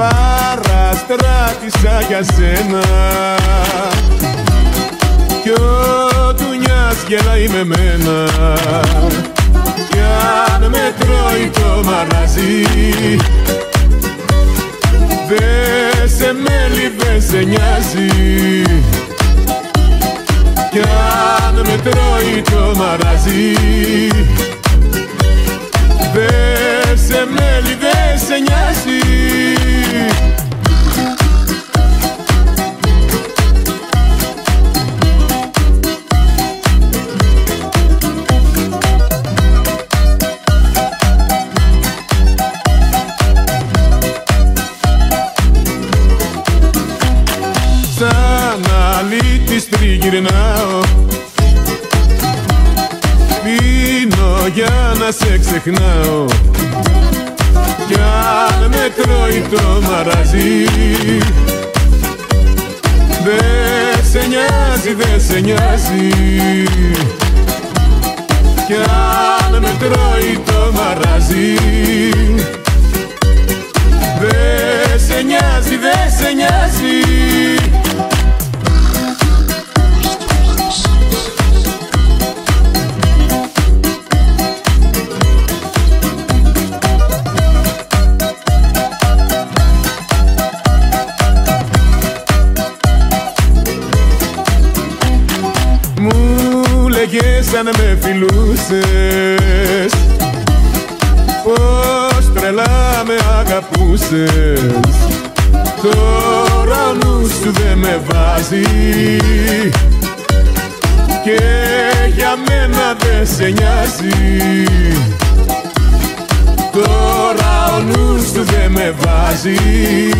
πατράτησα για σένα Κι ο Τουνιάς γελάει με μένα. Κι αν με τρώει το μαραζί Δε σε μέλει, δε σε νοιάζει. Κι αν με τρώει το μαραζί Δε σε μέλει, δε σε νοιάζει τριγυρνάω Πίνω για να σε ξεχνάω. Κι αν με τρώει το μαραζί. Δε σε νοιάζει, δε σε νοιάζει. Κι αν με τρώει το μαραζί. Δε σε νοιάζει, δε σε νοιάζει Μου λέγες αν με φιλούσες. Πως τρελά με αγαπούσες. Τώρα ο νους σου δεν με βάζει. Και για μένα δεν σε νοιάζει. Τώρα ο νους σου δεν με βάζει